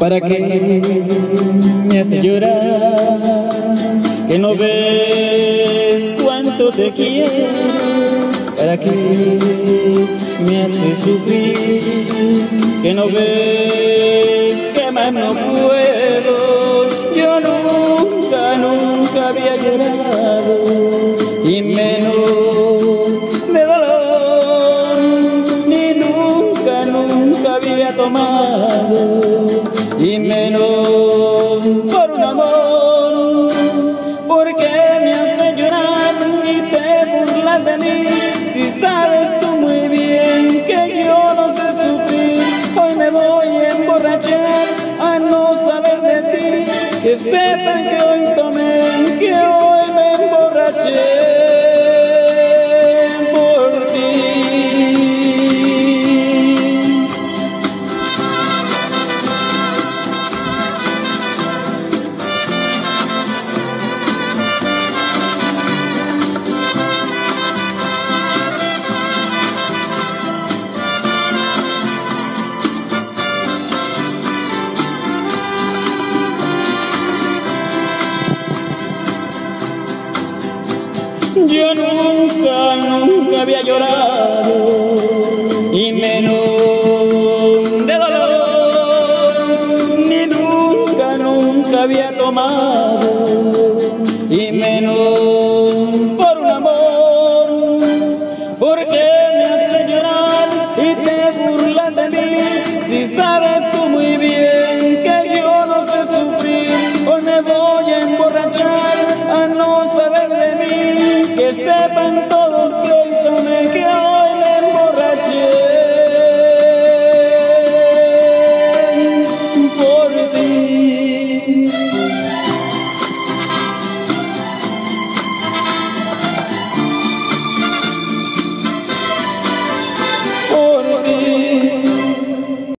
¿Para qué me hace llorar? Que no ves cuánto te quiero. ¿Para qué me hace sufrir? Que no ves que más no puedo. Yo nunca, nunca había llorado y menos de dolor, ni nunca, nunca había tomado llorar y te burlas de mí, si sabes tú muy bien que yo no sé sufrir, hoy me voy a emborrachar a no saber de ti, que sepan que hoy tomé, que hoy Yo nunca, nunca había llorado y menos de dolor, ni nunca, nunca había tomado y menos por un amor, porque me hace llorar y te burlas de mí, si sabes tú